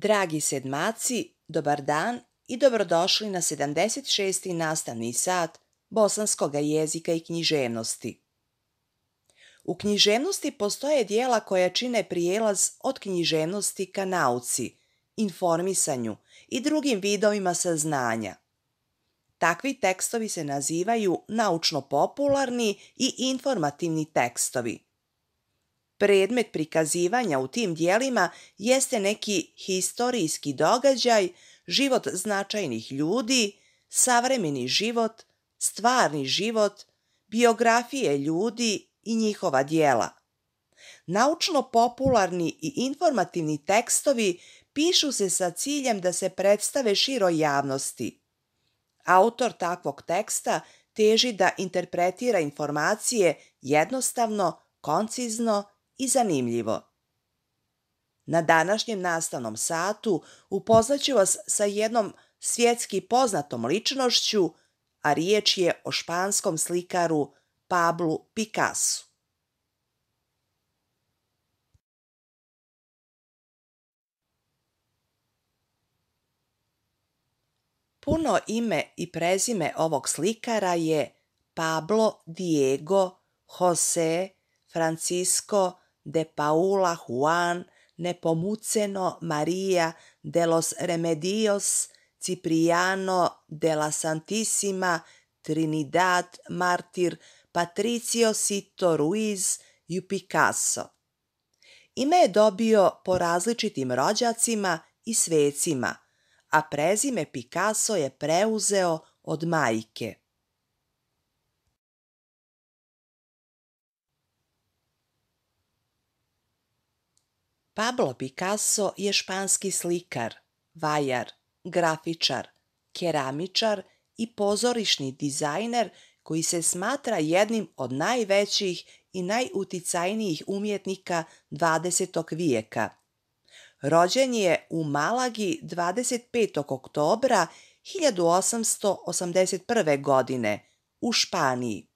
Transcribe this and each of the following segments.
Dragi sedmaci, dobar dan i dobrodošli na 76. nastavni sat bosanskog jezika i književnosti. U književnosti postoje dijela koja čine prijelaz od književnosti ka nauci, informisanju i drugim vidovima saznanja. Takvi tekstovi se nazivaju naučno-popularni i informativni tekstovi – Predmet prikazivanja u tim dijelima jeste neki historijski događaj, život značajnih ljudi, savremeni život, stvarni život, biografije ljudi i njihova dijela. Naučno-popularni i informativni tekstovi pišu se sa ciljem da se predstave široj javnosti. Autor takvog teksta teži da interpretira informacije jednostavno, koncizno i zanimljivo. Na današnjem nastavnom satu upoznaću vas sa jednom svjetski poznatom ličnošću, a riječ je o španskom slikaru Pablu Picasso. Puno ime i prezime ovog slikara je Pablo Diego Jose Francisco de Paula Juan Nepomuceno María de los Remedios Cipriano de la Santísima Trinidad Martir Patricio Sito Ruiz i Picasso. Ime je dobio po različitim rođacima i svecima, a prezime Picasso je preuzeo od majke. Pablo Picasso je španski slikar, vajar, grafičar, keramičar i pozorišni dizajner koji se smatra jednim od najvećih i najuticajnijih umjetnika 20. vijeka. Rođen je u Malagi 25. oktobra 1881. godine u Španiji.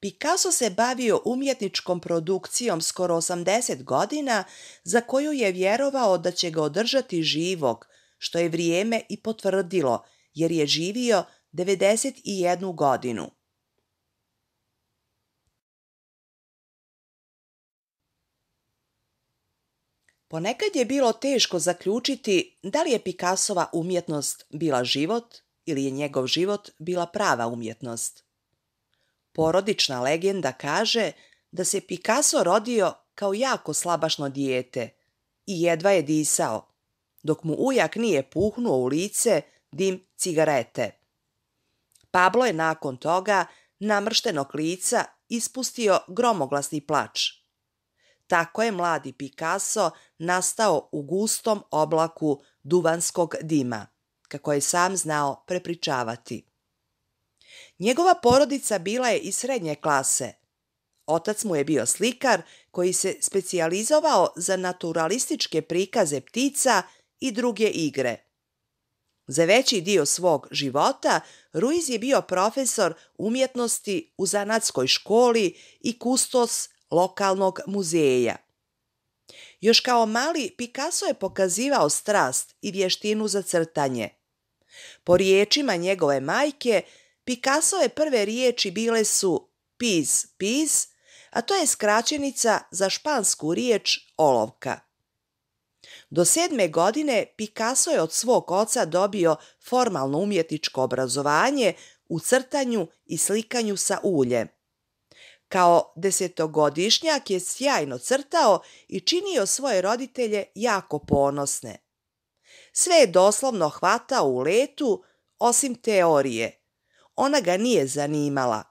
Picasso se bavio umjetničkom produkcijom skoro 80 godina, za koju je vjerovao da će ga održati živog, što je vrijeme i potvrdilo, jer je živio 91 godinu. Ponekad je bilo teško zaključiti da li je Picassova umjetnost bila život ili je njegov život bila prava umjetnost. Porodična legenda kaže da se Picasso rodio kao jako slabašno dijete i jedva je disao, dok mu ujak nije puhnuo u lice dim cigarete. Pablo je nakon toga namrštenog lica ispustio gromoglasni plač. Tako je mladi Picasso nastao u gustom oblaku duvanskog dima, kako je sam znao prepričavati. Njegova porodica bila je iz srednje klase. Otac mu je bio slikar koji se specijalizovao za naturalističke prikaze ptica i druge igre. Za veći dio svog života Ruiz je bio profesor umjetnosti u zanatskoj školi i kustos lokalnog muzeja. Još kao mali Picasso je pokazivao strast i vještinu za crtanje. Po riječima njegove majke, Picassove prve riječi bile su piz, piz, a to je skraćenica za špansku riječ olovka. Do sedme godine Picasso je od svog oca dobio formalno umjetničko obrazovanje u crtanju i slikanju sa uljem. Kao desetogodišnjak je sjajno crtao i činio svoje roditelje jako ponosne. Sve je doslovno hvatao u letu, osim teorije, ona ga nije zanimala.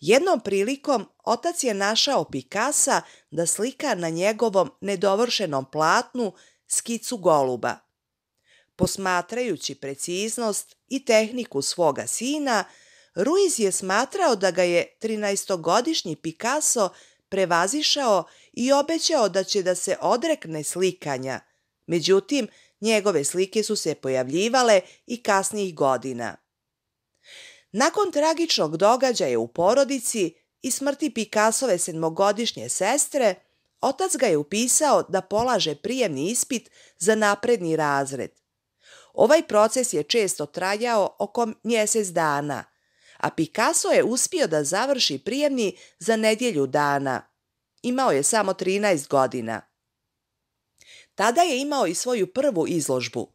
Jednom prilikom otac je našao Pikasa da slika na njegovom nedovršenom platnu skicu goluba. Posmatrajući preciznost i tehniku svoga sina, Ruiz je smatrao da ga je 13-godišnji Picasso prevazišao i obećao da će da se odrekne slikanja. Međutim, njegove slike su se pojavljivale i kasnijih godina. Nakon tragičnog događaja u porodici i smrti Pikasove sedmogodišnje sestre, otac ga je upisao da polaže prijemni ispit za napredni razred. Ovaj proces je često trajao oko mjesec dana, a Picasso je uspio da završi prijemni za nedjelju dana. Imao je samo 13 godina. Tada je imao i svoju prvu izložbu.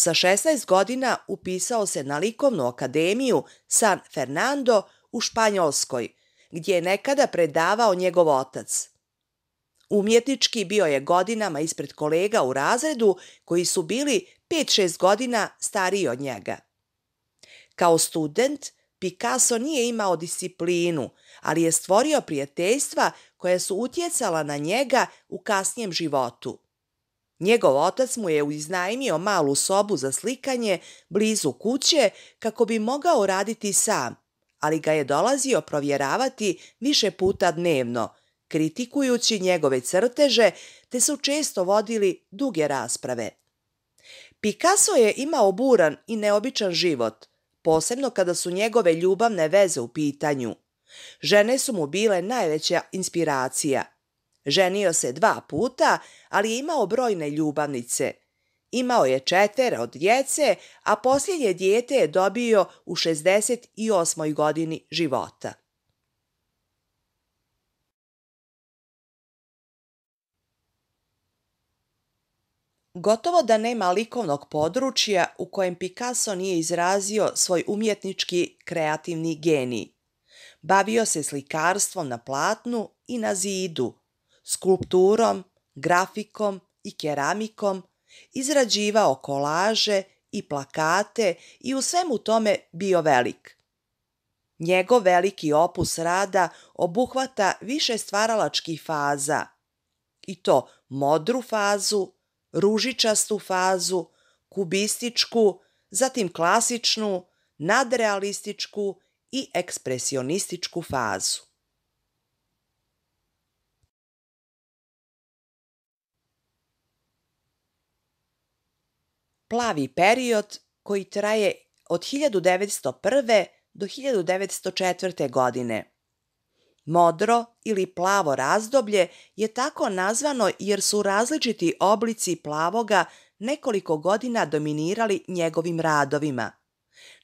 Sa 16 godina upisao se na likovnu akademiju San Fernando u Španjolskoj, gdje je nekada predavao njegov otac. Umjetnički bio je godinama ispred kolega u razredu koji su bili 5-6 godina stariji od njega. Kao student, Picasso nije imao disciplinu, ali je stvorio prijateljstva koja su utjecala na njega u kasnijem životu. Njegov otac mu je iznajmio malu sobu za slikanje blizu kuće kako bi mogao raditi sam, ali ga je dolazio provjeravati više puta dnevno, kritikujući njegove crteže, te su često vodili duge rasprave. Picasso je imao buran i neobičan život, posebno kada su njegove ljubavne veze u pitanju. Žene su mu bile najveća inspiracija – Ženio se dva puta, ali je imao brojne ljubavnice. Imao je četvera od djece, a posljednje dijete je dobio u 68. godini života. Gotovo da nema likovnog područja u kojem Picasso nije izrazio svoj umjetnički kreativni genij. Bavio se slikarstvom na platnu i na zidu, skulpturom, grafikom i keramikom, izrađivao kolaže i plakate i u svemu tome bio velik. Njegov veliki opus rada obuhvata više stvaralačkih faza, i to modru fazu, ružičastu fazu, kubističku, zatim klasičnu, nadrealističku i ekspresionističku fazu. Plavi period koji traje od 1901. do 1904. godine. Modro ili plavo razdoblje je tako nazvano jer su različiti oblici plavoga nekoliko godina dominirali njegovim radovima.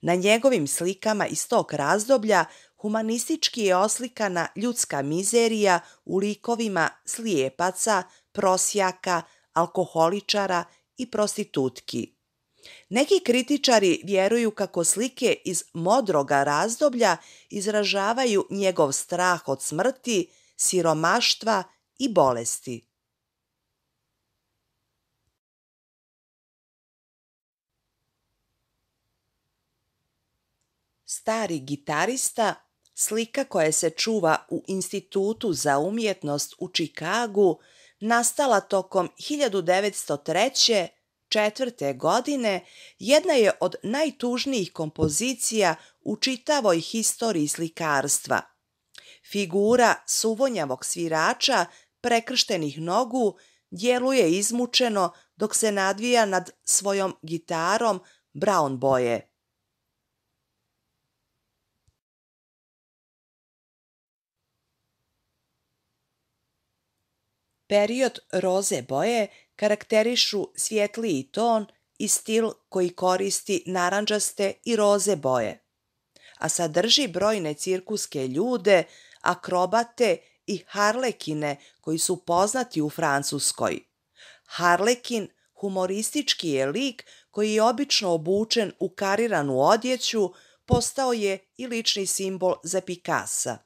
Na njegovim slikama iz tog razdoblja humanistički je oslikana ljudska mizerija u likovima slijepaca, prosjaka, alkoholičara i prostitutki. Neki kritičari vjeruju kako slike iz modroga razdoblja izražavaju njegov strah od smrti, siromaštva i bolesti. Stari gitarista, slika koja se čuva u Institutu za umjetnost u Čikagu, nastala tokom 1903 četvrte godine jedna je od najtužnijih kompozicija u čitavoj historiji slikarstva. Figura suvonjavog svirača prekrštenih nogu djeluje izmučeno dok se nadvija nad svojom gitarom brown boje. Period roze boje karakterišu svjetliji ton i stil koji koristi naranđaste i roze boje, a sadrži brojne cirkuske ljude, akrobate i harlekine koji su poznati u Francuskoj. Harlekin humoristički je lik koji je obično obučen u kariranu odjeću, postao je i lični simbol za Pikasa.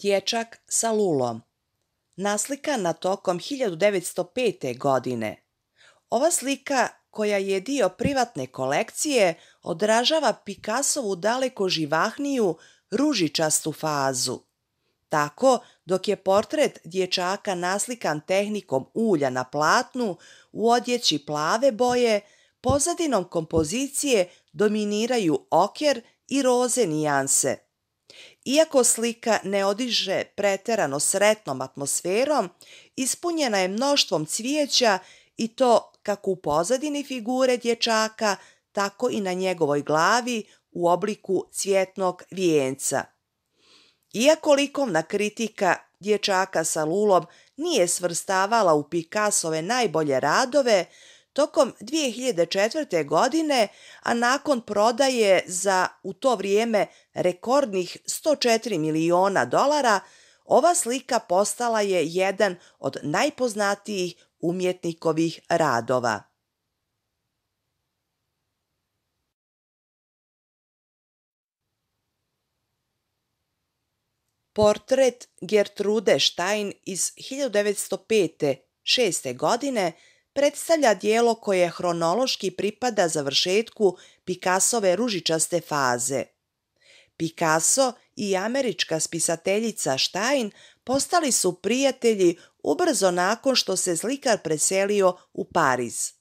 Dječak sa lulom. Naslikan na tokom 1905. godine. Ova slika koja je dio privatne kolekcije odražava Picassovu daleko živahniju, ružičastu fazu. Tako, dok je portret dječaka naslikan tehnikom ulja na platnu u odjeći plave boje, pozadinom kompozicije dominiraju oker i roze nijanse. Iako slika ne odiže preterano sretnom atmosferom, ispunjena je mnoštvom cvijeća i to kako u pozadini figure dječaka, tako i na njegovoj glavi u obliku cvjetnog vijenca. Iako likovna kritika dječaka sa lulom nije svrstavala u Picassove najbolje radove, tokom 2004. godine, a nakon prodaje za u to vrijeme rekordnih 104 miliona dolara, ova slika postala je jedan od najpoznatijih umjetnikovih radova. Portret Gertrude Stein iz 1905. 6. godine predstavlja dijelo koje hronološki pripada završetku Picassove ružičaste faze. Picasso i američka spisateljica Stein postali su prijatelji ubrzo nakon što se slikar preselio u Pariz.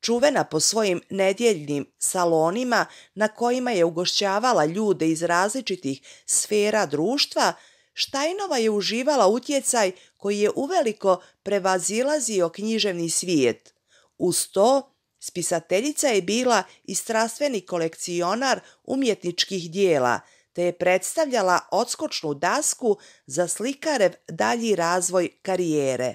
Čuvena po svojim nedjeljnim salonima na kojima je ugošćavala ljude iz različitih sfera društva, Štajnova je uživala utjecaj koji je uveliko prevazilazio književni svijet. Uz to, spisateljica je bila i strastveni kolekcionar umjetničkih dijela, te je predstavljala odskočnu dasku za slikarev dalji razvoj karijere.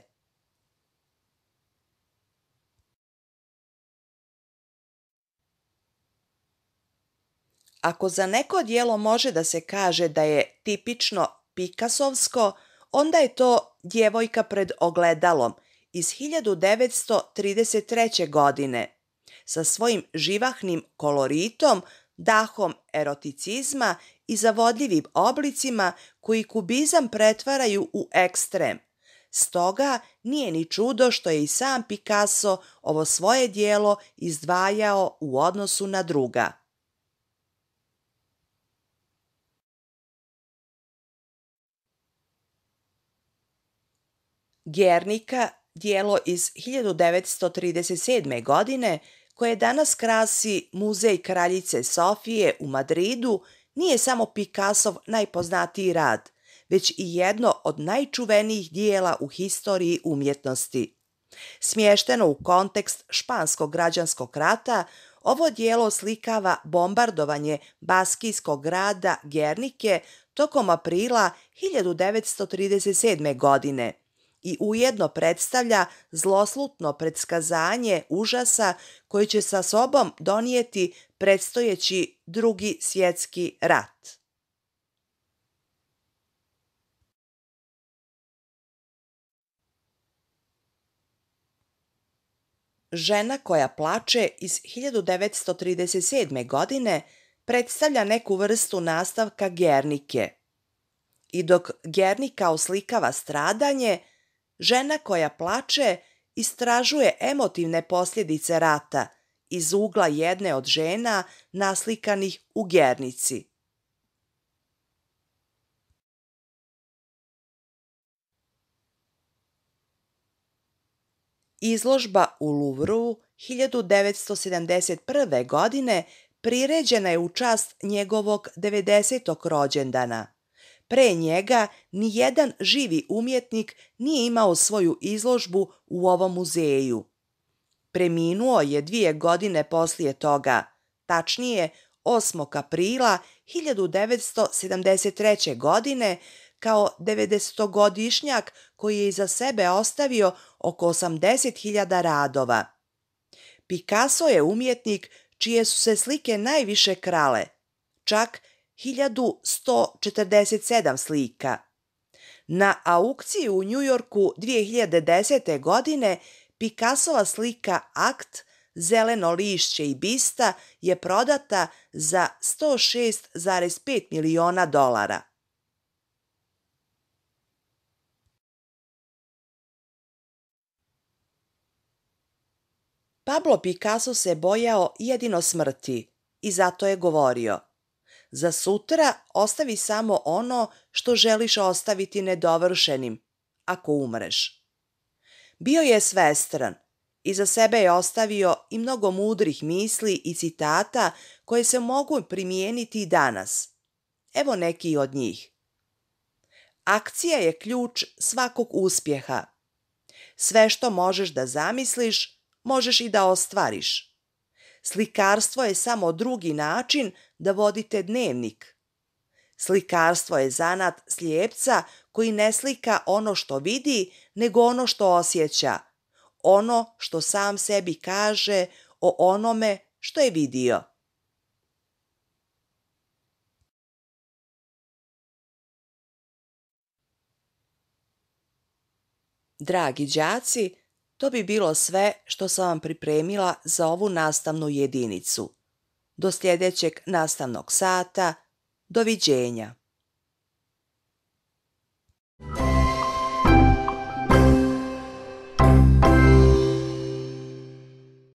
Ako za neko dijelo može da se kaže da je tipično Pikasovsko, onda je to Djevojka pred ogledalom iz 1933. godine sa svojim živahnim koloritom, dahom eroticizma i zavodljivim oblicima koji kubizam pretvaraju u ekstrem. Stoga nije ni čudo što je i sam Picasso ovo svoje dijelo izdvajao u odnosu na druga. Gernika, dijelo iz 1937. godine, koje danas krasi Muzej kraljice Sofije u Madridu, nije samo Picassov najpoznatiji rad, već i jedno od najčuvenijih dijela u historiji umjetnosti. Smješteno u kontekst španskog građanskog rata, ovo dijelo slikava bombardovanje baskijskog grada Gernike tokom aprila 1937. godine – i ujedno predstavlja zloslutno predskazanje užasa koji će sa sobom donijeti predstojeći drugi svjetski rat. Žena koja plače iz 1937. godine predstavlja neku vrstu nastavka Gernike. I dok Gernika oslikava stradanje, Žena koja plače istražuje emotivne posljedice rata iz ugla jedne od žena naslikanih u Gernici. Izložba u Louvru 1971. godine priređena je u čast njegovog 90. rođendana. Pre njega ni jedan živi umjetnik nije imao svoju izložbu u ovom muzeju. Preminuo je dvije godine poslije toga, tačnije 8. aprila 1973. godine kao 90-godišnjak koji je iza sebe ostavio oko 80.000 radova. Picasso je umjetnik čije su se slike najviše krale, čak 1147 slika. Na aukciji u Njujorku 2010. godine Picassova slika Akt Zeleno lišće i bista je prodata za 106,5 miliona dolara. Pablo Picasso se bojao jedino smrti i zato je govorio Za sutra ostavi samo ono što želiš ostaviti nedovršenim, ako umreš. Bio je svestran, Iza sebe je ostavio i mnogo mudrih misli i citata koje se mogu primijeniti i danas. Evo neki od njih. Akcija je ključ svakog uspjeha. Sve što možeš da zamisliš, možeš i da ostvariš. Slikarstvo je samo drugi način da vodite dnevnik. Slikarstvo je zanat slijepca koji ne slika ono što vidi, nego ono što osjeća, ono što sam sebi kaže o onome što je vidio. Dragi đaci, to bi bilo sve što sam vam pripremila za ovu nastavnu jedinicu. Do sljedećeg nastavnog sata. Doviđenja.